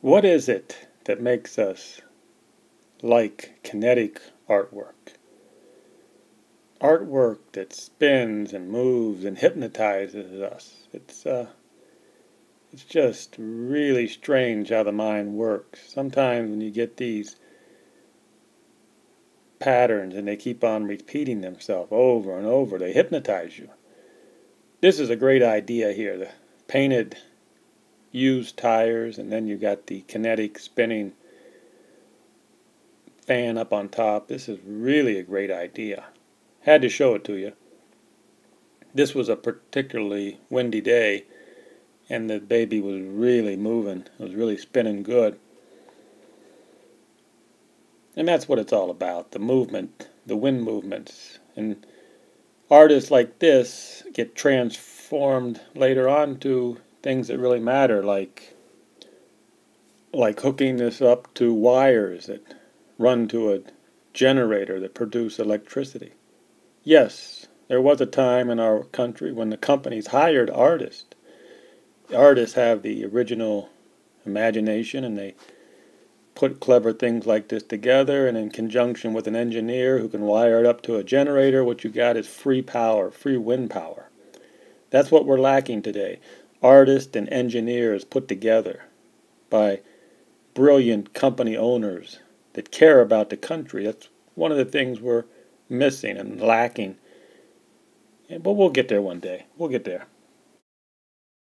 What is it that makes us like kinetic artwork? Artwork that spins and moves and hypnotizes us. It's uh, it's just really strange how the mind works. Sometimes when you get these patterns and they keep on repeating themselves over and over, they hypnotize you. This is a great idea here. The painted used tires, and then you got the kinetic spinning fan up on top. This is really a great idea. Had to show it to you. This was a particularly windy day, and the baby was really moving. It was really spinning good. And that's what it's all about the movement, the wind movements. And artists like this get transformed later on to things that really matter, like like hooking this up to wires that run to a generator that produce electricity. Yes, there was a time in our country when the companies hired artists. The artists have the original imagination and they put clever things like this together and in conjunction with an engineer who can wire it up to a generator, what you got is free power, free wind power. That's what we're lacking today artists and engineers put together by brilliant company owners that care about the country. That's one of the things we're missing and lacking. But we'll get there one day. We'll get there.